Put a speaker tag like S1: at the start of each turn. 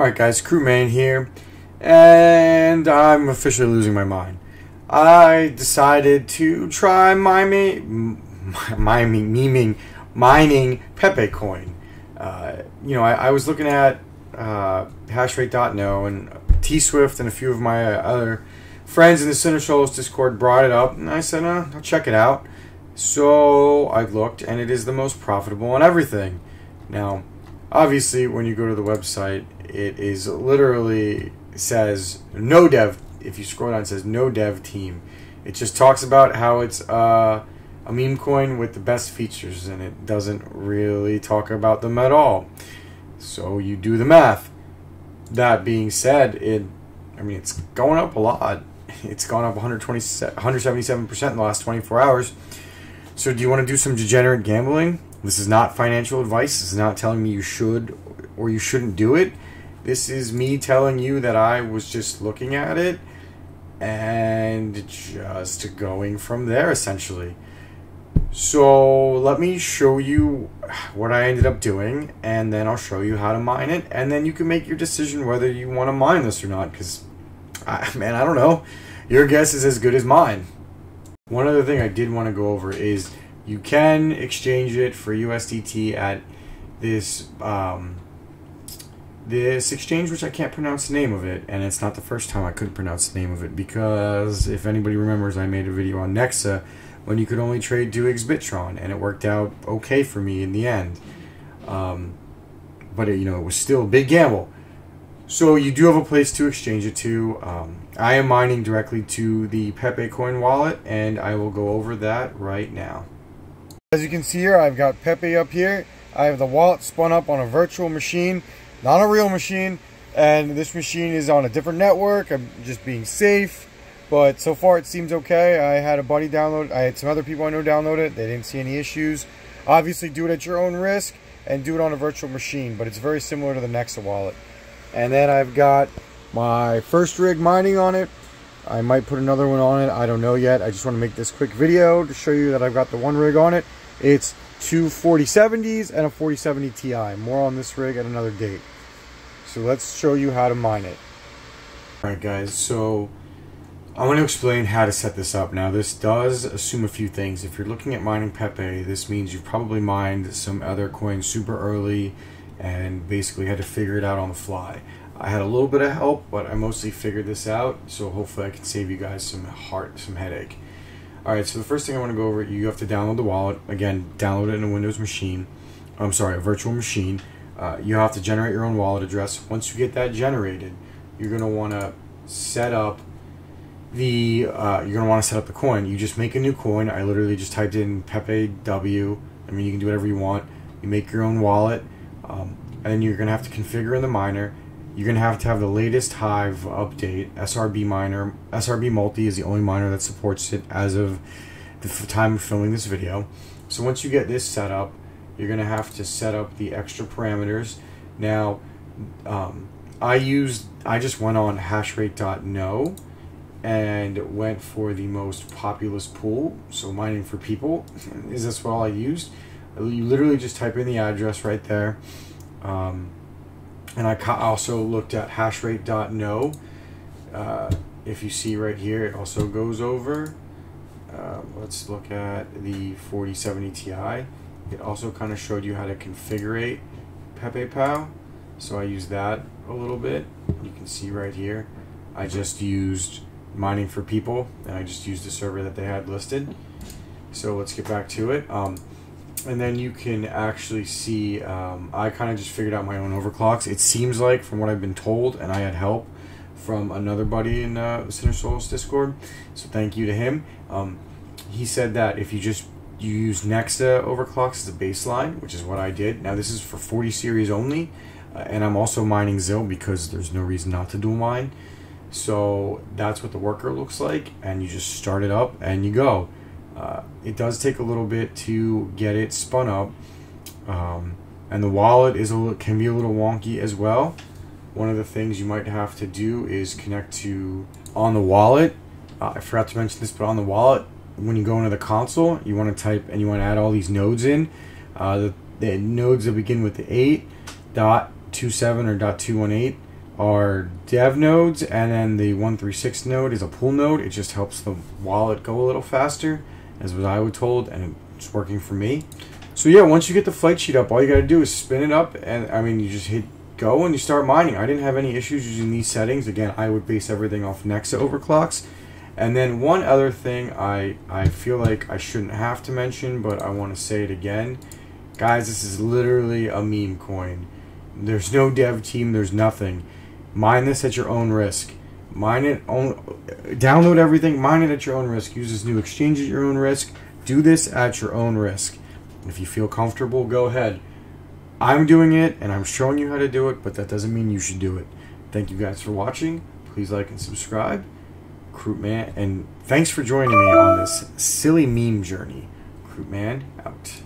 S1: Alright guys, Krootman here, and I'm officially losing my mind. I decided to try miming, miming, memeing, mining Pepe coin. Uh, you know, I, I, was looking at uh, hashrate.no and T-Swift and a few of my other friends in the Sinner Discord brought it up, and I said, uh, I'll check it out. So I looked, and it is the most profitable on everything. Now, obviously, when you go to the website, it is literally says no dev. If you scroll down, it says no dev team. It just talks about how it's uh, a meme coin with the best features, and it doesn't really talk about them at all. So you do the math. That being said, it, I mean, it's going up a lot. It's gone up 120, 177% in the last 24 hours. So do you want to do some degenerate gambling? This is not financial advice. This is not telling me you should or you shouldn't do it. This is me telling you that I was just looking at it and just going from there essentially. So let me show you what I ended up doing and then I'll show you how to mine it and then you can make your decision whether you want to mine this or not because man, I don't know. Your guess is as good as mine. One other thing I did want to go over is you can exchange it for USDT at this um, this exchange, which I can't pronounce the name of it, and it's not the first time I couldn't pronounce the name of it because if anybody remembers, I made a video on Nexa when you could only trade two Xbitron, and it worked out okay for me in the end. Um, but it, you know, it was still a big gamble. So you do have a place to exchange it to. Um, I am mining directly to the Pepe Coin wallet, and I will go over that right now. As you can see here, I've got Pepe up here. I have the wallet spun up on a virtual machine not a real machine. And this machine is on a different network. I'm just being safe. But so far it seems okay. I had a buddy download. I had some other people I know download it. They didn't see any issues. Obviously do it at your own risk and do it on a virtual machine. But it's very similar to the Nexa wallet. And then I've got my first rig mining on it. I might put another one on it. I don't know yet. I just want to make this quick video to show you that I've got the one rig on it. It's two 4070s and a 4070 Ti. More on this rig at another date. So let's show you how to mine it. Alright guys, so I want to explain how to set this up. Now this does assume a few things. If you're looking at mining Pepe, this means you've probably mined some other coins super early and basically had to figure it out on the fly. I had a little bit of help, but I mostly figured this out, so hopefully I can save you guys some heart, some headache. Alright, so the first thing I want to go over, you have to download the wallet. Again, download it in a Windows machine. I'm sorry, a virtual machine. Uh, you have to generate your own wallet address. Once you get that generated, you're going to want to set up the, uh, you're going to want to set up the coin. You just make a new coin. I literally just typed in Pepe W. I mean, you can do whatever you want. You make your own wallet. Um, and then you're going to have to configure in the miner you're going to have to have the latest Hive update. SRB miner, SRB multi is the only miner that supports it as of the time of filming this video. So once you get this set up, you're going to have to set up the extra parameters. Now, um, I used, I just went on hashrate.no and went for the most populous pool. So Mining4People is this what I used. You literally just type in the address right there. Um, and I also looked at hashrate.no. Uh, if you see right here, it also goes over. Uh, let's look at the 4070 Ti. It also kind of showed you how to configure Pepe Pow. So I used that a little bit. You can see right here. I just used Mining4People and I just used the server that they had listed. So let's get back to it. Um, and then you can actually see um, I kind of just figured out my own overclocks. It seems like from what I've been told, and I had help from another buddy in uh, Sinner Souls Discord, so thank you to him. Um, he said that if you just you use Nexa overclocks as a baseline, which is what I did. Now this is for 40 series only, uh, and I'm also mining ZIL because there's no reason not to dual mine. So that's what the worker looks like, and you just start it up and you go. It does take a little bit to get it spun up. Um, and the wallet is a little, can be a little wonky as well. One of the things you might have to do is connect to on the wallet. Uh, I forgot to mention this, but on the wallet, when you go into the console, you want to type and you want to add all these nodes in. Uh, the, the nodes that begin with the 8, dot 27 or dot 218. are dev nodes, and then the 136 node is a pull node. It just helps the wallet go a little faster, as what I was told, and it's working for me. So yeah, once you get the flight sheet up, all you got to do is spin it up, and I mean, you just hit go and you start mining. I didn't have any issues using these settings. Again, I would base everything off Nexa overclocks. And then one other thing I, I feel like I shouldn't have to mention, but I want to say it again. Guys, this is literally a meme coin. There's no dev team, there's nothing. Mine this at your own risk. Mine it, own, download everything, mine it at your own risk. Use this new exchange at your own risk. Do this at your own risk. If you feel comfortable, go ahead. I'm doing it and I'm showing you how to do it, but that doesn't mean you should do it. Thank you guys for watching. Please like and subscribe. Man, and thanks for joining me on this silly meme journey. Man out.